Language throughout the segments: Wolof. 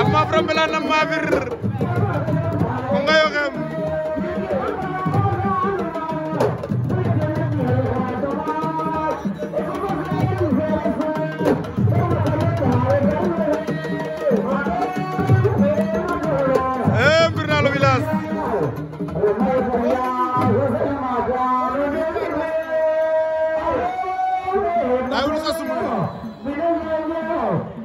am ma borom balaa na maa bir ko nga yoo xam eh bir naa la village daa wul sa suma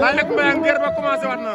laaj nag mbéyam guerre ba commencé waat na.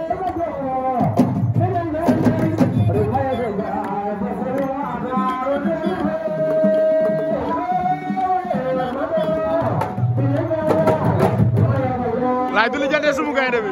laay du li jëndee sumu gaynde bi